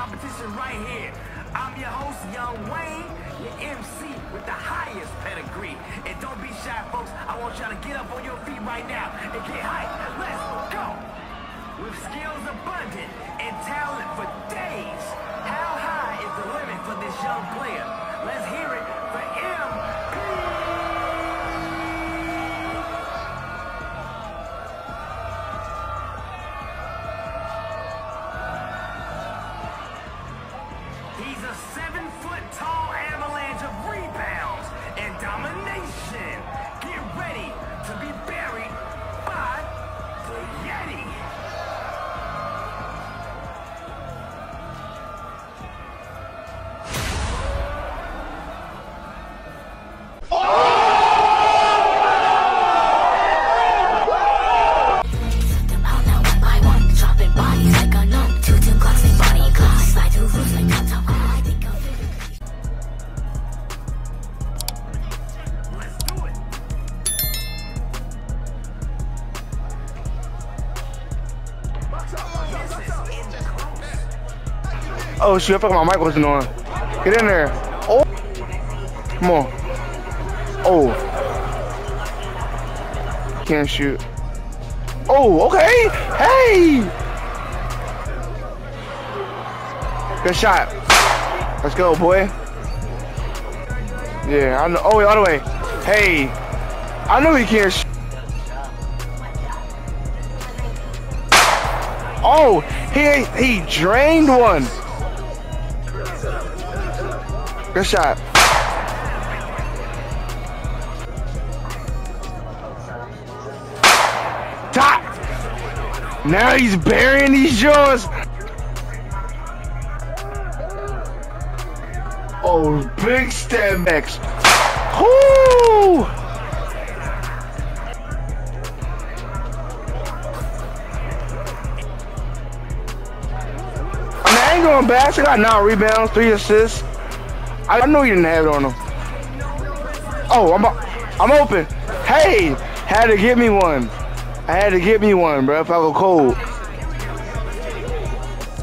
competition right here. I'm your host, Young Wayne, your MC with the highest pedigree. And don't be shy, folks. I want y'all to get up on your feet right now and get hyped. Let's go. Oh shoot, I forgot my mic wasn't on. Get in there. Oh. Come on. Oh. Can't shoot. Oh, okay. Hey. Good shot. Let's go, boy. Yeah, I know. Oh, wait, all the way. Hey. I know he can't shoot. Oh, he he drained one. Good shot. Top. Now he's burying these jaws. Oh, big step next. Whoo! I ain't going back. I got nine rebounds, three assists. I know you didn't have it on him. Oh, I'm I'm open. Hey, had to get me one. I had to get me one, bro. If I go cold,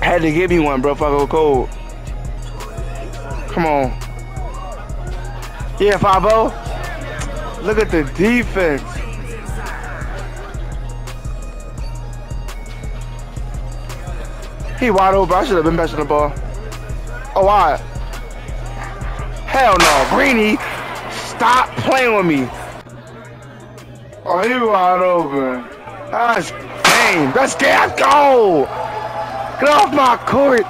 had to get me one, bro. If I go cold. Come on. Yeah, Fabo. Look at the defense. He wide open. I should have been passing the ball. Oh, why? Hell no, Greeny. Stop playing with me. Oh, he wide open. That's game. That's game. Let's go. Get off my court.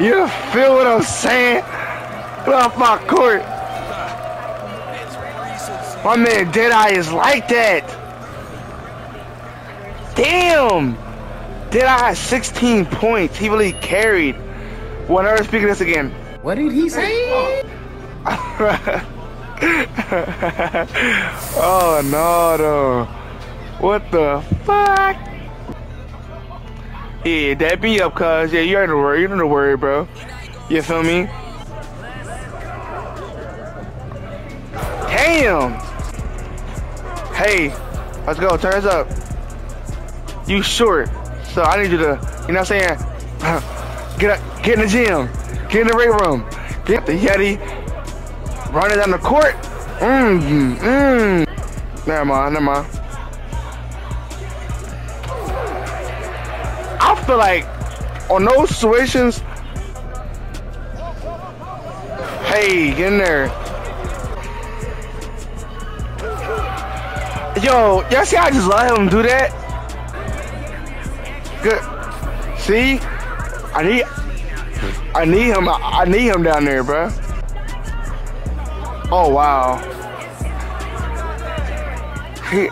You feel what I'm saying? Get off my court. My man Deadeye is like that. Damn. Deadeye has 16 points. He really carried. Whenever speaking this again. What did he say? oh Oh, no, though. What the fuck? Yeah, that be up, cuz. Yeah, you ain't to worry. You don't worry, bro. You feel me? Damn. Hey, let's go. Turn us up. You short, so I need you to, you know what I'm saying? Get up, get in the gym, get in the weight room, get the Yeti, run it down the court. Mmm, mmm. Never mind, never mind. I feel like on those situations, hey, get in there. Yo, y'all see I just let him do that? Good. See? I need I need him I need him down there, bro. Oh wow. He,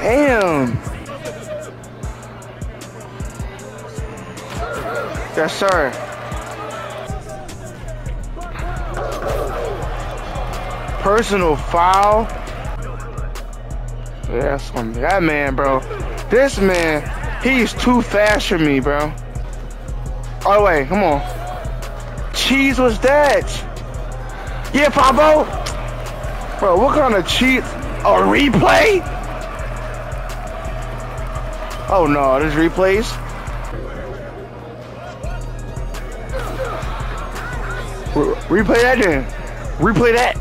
damn. Yes, sir. Personal foul. On that man, bro. This man, he's too fast for me, bro. Oh wait, come on cheese was that? Yeah, Pablo? Bro, what kind of cheat? A replay? Oh no, there's replays? Re replay that then. Replay that.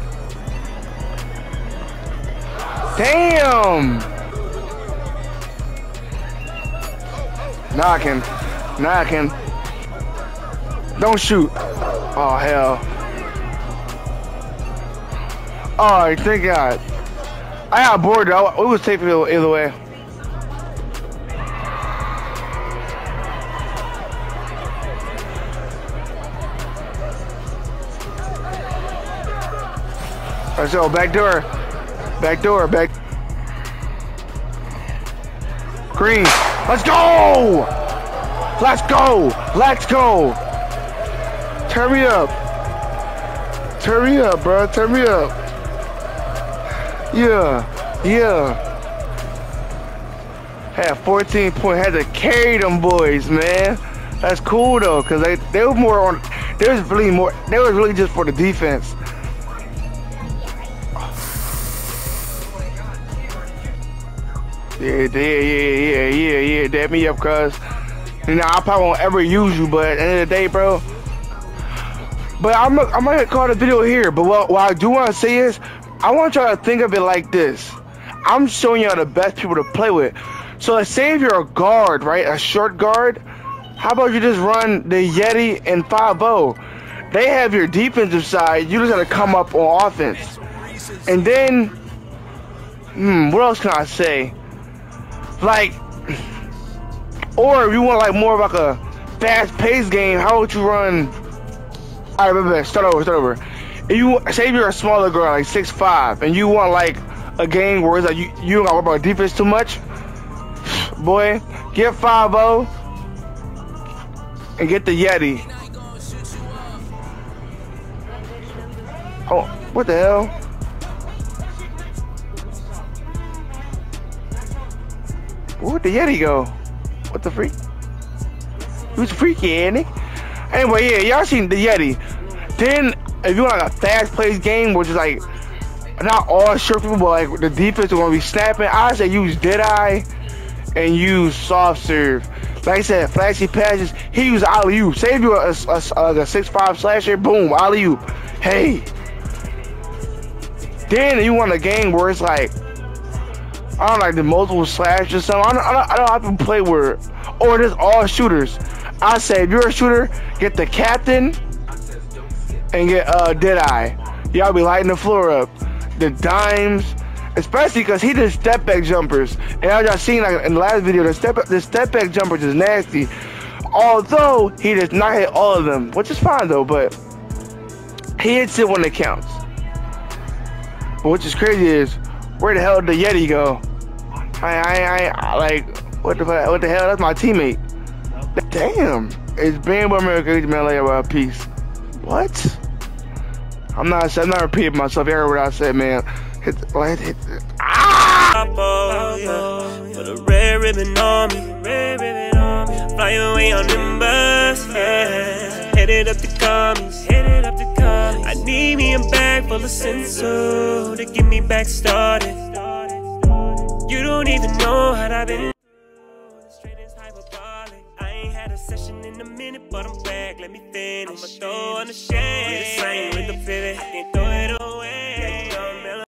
Damn! Knocking. Knocking. Don't shoot. Oh, hell. Oh, thank God. I got bored though. It was safe either, either way. Let's go. Back door. Back door. Back. Green. Let's go. Let's go. Let's go. Turn me up. Turn me up, bro. Turn me up. Yeah. Yeah. Had 14 points. Had to carry them boys, man. That's cool though, cause they they were more on. They was really more. They was really just for the defense. Yeah, yeah, yeah, yeah, yeah, yeah. Dab me up, cuz. You know, I probably won't ever use you, but at the end of the day, bro. But I'm, I'm gonna call the video here. But what, what I do want to say is, I want y'all to think of it like this. I'm showing y'all the best people to play with. So let's say if you're a guard, right? A short guard. How about you just run the Yeti and 5 They have your defensive side. You just gotta come up on offense. And then, hmm, what else can I say? Like, or if you want like more of like a fast-paced game, how would you run? All right, wait, start over, start over. If you say you're a smaller girl, like six five, and you want like a game where it's like you you don't gotta worry about defense too much, boy, get five zero and get the Yeti. Oh, what the hell? Where'd the Yeti go? What the freak? Who's freaky, ain't he? Anyway, yeah, y'all seen the Yeti. Then, if you want like a fast-paced game, which is like not all short people, but like the defense is gonna be snapping, I say use Deadeye and use soft serve. Like I said, flashy passes. He used alley oop. Save you a, a, a, a six five slasher, boom, alley oop. Hey. Then you want a game where it's like I don't like the multiple slash or something. I don't, I don't, I don't have to play where, or just all shooters. I say if you're a shooter, get the captain and get uh Deadeye. Y'all be lighting the floor up. The dimes, especially because he did step back jumpers. And as y'all seen like in the last video, the step the step back jumpers is nasty. Although he does not hit all of them, which is fine though, but he hits it when it counts. But what's just crazy is where the hell did the Yeti go? I, I, I, like, what the, what the hell? That's my teammate. Damn, it's Bam America, man, like about peace. What? I'm not, I'm not repeating myself. You heard what I said, man. Hit, hit, hit. Ah! Red ribbon on me, fly away on yeah. Headed up the commies, headed up the commies. I need me a bag full of to get me back started. You don't even know how I've been. In minute, but I'm back. Let me finish. I'ma throw on the shade. We the same with the pivot. I can't throw it away.